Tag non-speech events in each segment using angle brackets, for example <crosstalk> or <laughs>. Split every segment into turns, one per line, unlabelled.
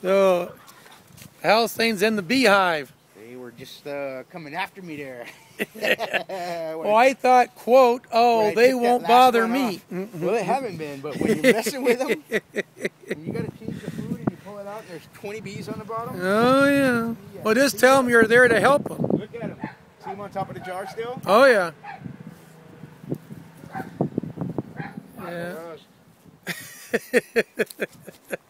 So, how's things in the beehive?
They were just uh, coming after me there. <laughs>
Well, I thought, quote, oh,
I
they won't bother me.
Well, they haven't been, but when you're messing with them, and <laughs> you got to change the food and you pull it out, and there's 20 bees on the bottom.
Oh, yeah. Well, just tell them you're there to help them.
Look at them. See them on top of the jar still?
Oh, yeah.
Oh,
Yeah. <laughs>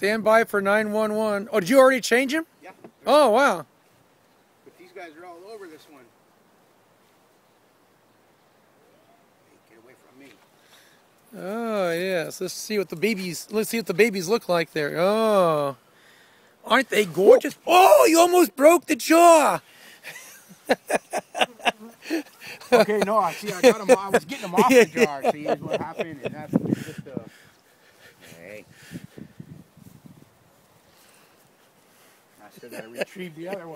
Stand by for 911. Oh, did you already change him?
Yeah.
Oh, wow.
But these guys are all over this one. Hey, get away from me.
Oh, yes. Let's see what the babies, let's see what the babies look like there. Oh. Aren't they gorgeous? Oh, you almost broke the jaw.
Okay, no, I see. I got them. I was getting them off the <laughs> jar. See, is what happened, and that's just uh. Hey. I still the other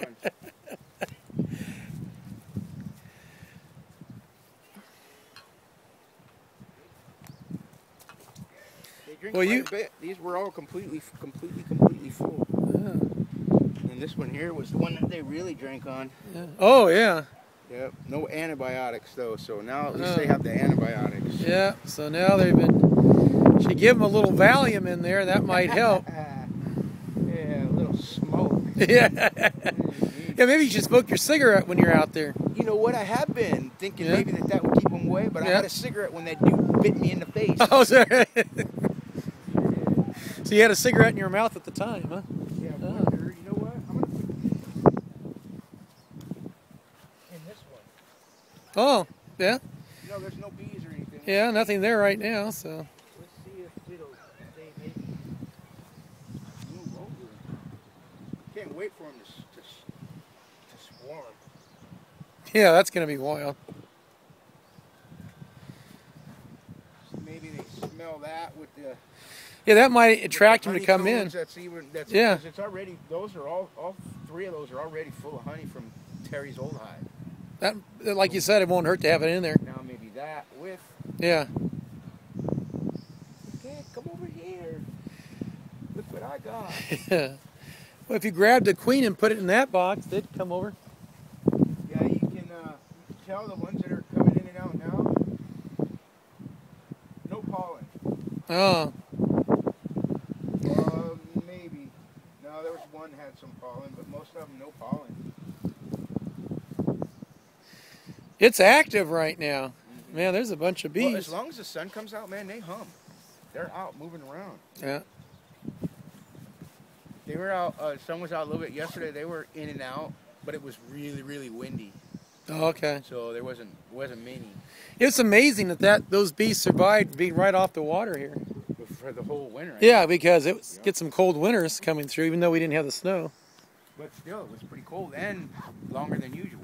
drink
Well, you-
bit. These were all completely, completely, completely full. And this one here was the one that they really drank on.
Oh, yeah.
Yep. No antibiotics though, so now at least
Oh.
they have the antibiotics.
Yeah. So now they've been, should give them a little Valium in there. That might help. <laughs>
yeah, a little smoke. <laughs>
yeah. Yeah, maybe you should smoke your cigarette when you're out there.
You know what? I have been thinking
Yeah.
maybe that that would keep them away, but I had a cigarette when that dude bit me in the face. <laughs>
Oh, sorry. so you had a cigarette in your mouth at the time, huh?
Yeah,
Oh.
wonder, uh, you know what? I'm gonna put in this one.
Oh, yeah.
You know, there's no bees or anything.
Yeah, nothing there right now, so.
Let's see if it'll stay maybe move over. Can't wait for them to, to, to swarm.
Yeah, that's going to be wild.
Maybe they smell that with the
Yeah, that might attract them to come in.
That's even that's
Yeah.
because it's already those are all all three of those are already full of honey from Terry's old hive.
That, like you said, it won't hurt to have it in there.
Now maybe that with
Yeah.
okay, come over here. Look what I got. <laughs>
well, if you grabbed a queen and put it in that box, they'd come over.
Yeah, you can uh, you can tell the ones that are coming in and out now. No pollen.
Oh,
Uh, maybe. No, there was one had some pollen, but most of them no pollen.
it's active right now. Man, there's a bunch of bees.
Well, as long as the sun comes out, man, they hum. They're out moving around.
Yeah.
They were out. Uh, sun was out a little bit yesterday. They were in and out, but it was really, really windy,
Oh, okay.
so there wasn't wasn't many
It's amazing that, that those bees survived being right off the water here.
for the whole winter.
Yeah, because it was, get some cold winters coming through, even though we didn't have the snow.
but still, it was pretty cold and longer than usual.